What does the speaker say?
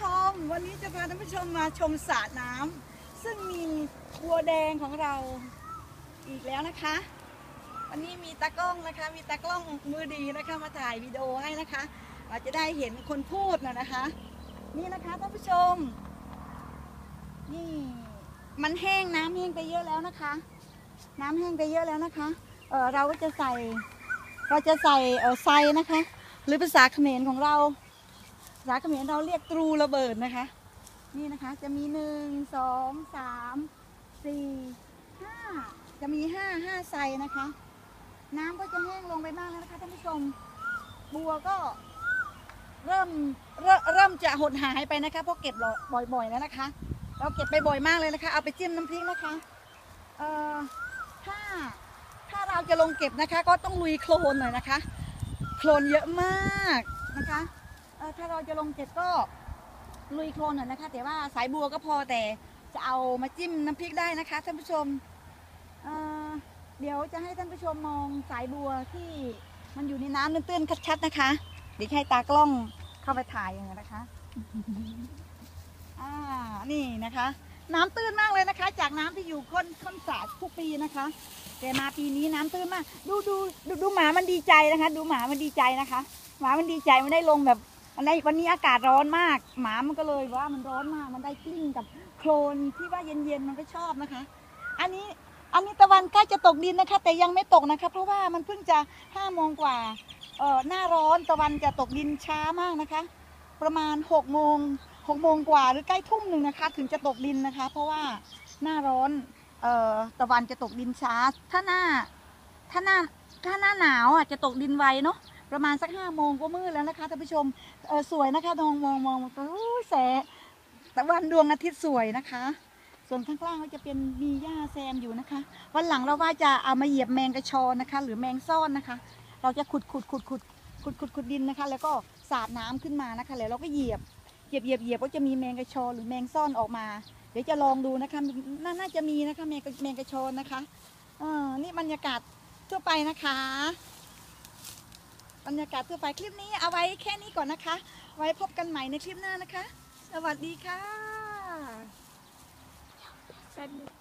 ชม วันนี้จะพาท่านผู้ชมมาชมสระน้ำซึ่งมีบัวแดงของเราอีกแล้วนะคะ วันนี้มีตากล้องนะคะ มีตากล้องมือดีนะคะมาถ่ายวิดีโอให้นะคะเราจะได้เห็นคนพูดนะนะคะ นี่นะคะท่านผู้ชม นี่มันแห้งน้ำแห้งไปเยอะแล้วนะคะ น้ำแห้งไปเยอะแล้วนะคะเออเราก็จะใส่ เราจะใส่เออไซนะคะ หรือภาษาเขมรของเราภา ษาเขมรเราเรียกตรูระเบิดนะคะ นี่นะคะจะมีหนึ่งสองสามสี่ห้าจะมีห้าห้าไซนะคะ น้ำก็จะแห้งลงไปมากแล้วนะคะท่านผู้ชมบัวก็เริ่มเริ่มเริ่มจะหดหายไปนะคะเพราะเก็บบ่อยๆแล้วนะคะ เราเก็บไปบ่อยมากเลยนะคะ เอาไปจิ้มน้ำพริกนะคะเอ่อถ้าถ้าเราจะลงเก็บนะคะ ก็ต้องลุยโคลนหน่อยนะคะ โคลนเยอะมากนะคะ เอ่อถ้าเราจะลงเก็บก็ลุยโคลนหน่อยนะคะ แต่ว่าสายบัวก็พอแต่จะเอามาจิ้มน้ำพริกได้นะคะท่านผู้ชมเอ่อเดี๋ยวจะให้ท่านผู้ชมมองสายบัวที่มันอยู่ในน้ำตื้นๆชัดๆนะคะเดี๋ยวให้ตากล้องเข้าไปถ่ายอย่างนี้นะคะอ่านี่นะคะ น้ำตื้นมากเลยนะคะ จากน้ำที่อยู่ค้นค้นสระทุกปีนะคะ แต่มาปีนี้น้ำตื้นมาก ดูดูดูดูหมามันดีใจนะคะ ดูหมามันดีใจนะคะ หมามันดีใจมันได้ลงแบบ มันได้วันนี้อากาศร้อนมาก หมามันก็เลยว่ามันร้อนมากมันได้กลิ้งกับโคลนที่ว่าเย็นๆมันก็ชอบนะคะ อันนี้อันนี้ตะวันใกล้จะตกดินนะคะ แต่ยังไม่ตกนะคะ เพราะว่ามันเพิ่งจะห้าโมงกว่าเอ่อหน้าร้อนตะวันจะตกดินช้ามากนะคะ ประมาณหกโมงหกโมงกว่าหรือใกล้ทุ่มหนึ่งนะคะ ถึงจะตกดินนะคะ เพราะว่าหน้าร้อนเอ่อตะวันจะตกดินช้า ถ้าหน้าถ้าหน้าถ้าหน้าหนาวอะจะตกดินไวเนาะ ประมาณสักห้าโมงก็มืดแล้วนะคะท่านผู้ชมเออสวยนะคะมองมองมองโอ้ยแสงตะวันดวงอาทิตย์สวยนะคะ ส่วนข้างล่างก็จะเป็นมีหญ้าแซมอยู่นะคะ วันหลังเราว่าจะเอามาเหยียบแมงกระชอนนะคะ หรือแมงซ่อนนะคะ เราจะขุดขุดขุดขุดขุดขุดขุดดินนะคะ แล้วก็สาดน้ำขึ้นมานะคะแล้วเราก็เหยียบเหยียบเหยียบเหยียบก็จะมีแมงกระชอนหรือแมงซ่อนออกมา เดี๋ยวจะลองดูนะคะนน่าจะมีนะคะแมงกระแมงกระชอนนะคะอ่านี่บรรยากาศทั่วไปนะคะ บรรยากาศทั่วไปคลิปนี้เอาไว้แค่นี้ก่อนนะคะ ไว้พบกันใหม่ในคลิปหน้านะคะ สวัสดีค่ะ สวัสดี